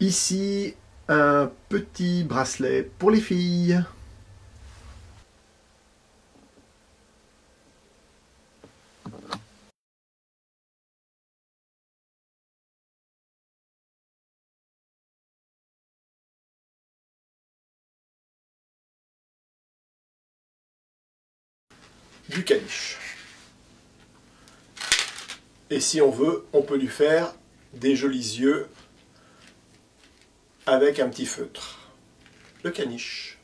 Ici, un petit bracelet pour les filles. Du caniche. Et si on veut, on peut lui faire des jolis yeux avec un petit feutre. Le caniche.